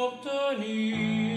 obtenir.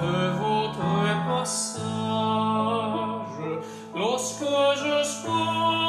de votre passage. Lorsque je sois